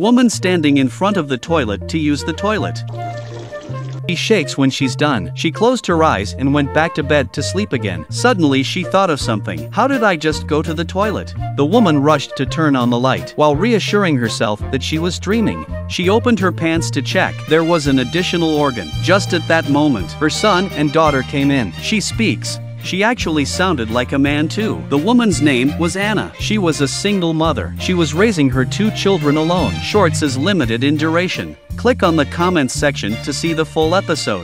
Woman standing in front of the toilet to use the toilet. She shakes when she's done. She closed her eyes and went back to bed to sleep again. Suddenly she thought of something. How did I just go to the toilet? The woman rushed to turn on the light, while reassuring herself that she was dreaming. She opened her pants to check. There was an additional organ. Just at that moment, her son and daughter came in. She speaks. She actually sounded like a man too. The woman's name was Anna. She was a single mother. She was raising her two children alone. Shorts is limited in duration. Click on the comments section to see the full episode.